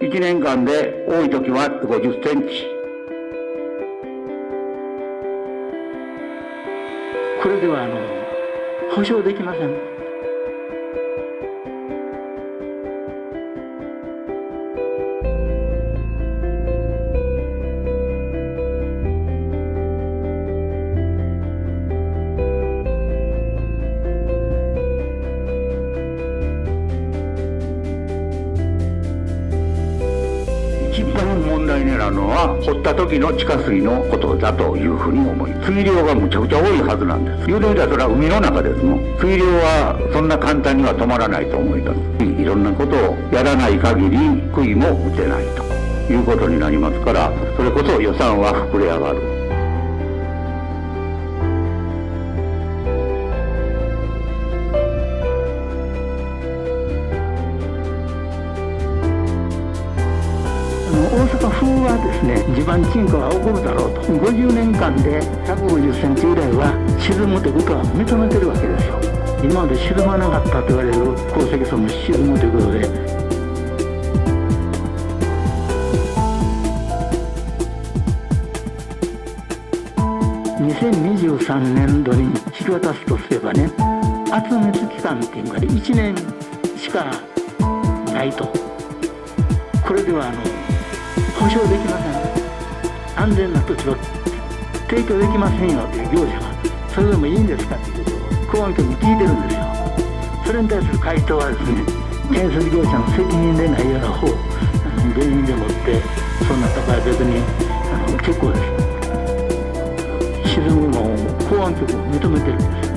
1年間で多い時は50センチ。これではあの保証できません。問題になるのは掘った時の地下水のことだというふうに思い水量がむちゃくちゃ多いはずなんです。言うてみたらそれは海の中ですもん。水量はそんな簡単には止まらないと思います。いろんなことをやらない限り杭も打てないということになりますからそれこそ予算は膨れ上がる。大阪風はですね地盤沈下が起こるだろうと。50年間で150センチぐらいは沈むということは認めてるわけですよ。今まで沈まなかったと言われる鉱石層も沈むということで。2023年度に引き渡すとすればね圧熱期間っていうか1年しかないと。これではあの保証できません。安全な土地を提供できませんよという業者がそれでもいいんですかということを公安局に聞いてるんですよ。それに対する回答はですね建設業者の責任でないような方原因でもってそんな高い別にあの結構です。沈むのを公安局も認めてるんです。